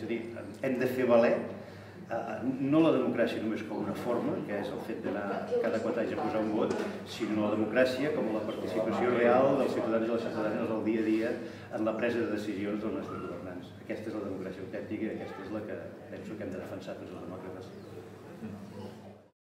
És a dir, hem de fer valer eh, no la democràcia només com una forma, que és el fet d'anar cada quatre anys a posar un vot, sinó la democràcia com la participació real dels ciutadans i les ciutadanes al dia a dia en la presa de decisions dels nostres governants. Aquesta és la democràcia autèntica i aquesta és la que penso que hem de defensar tots els demòcrates.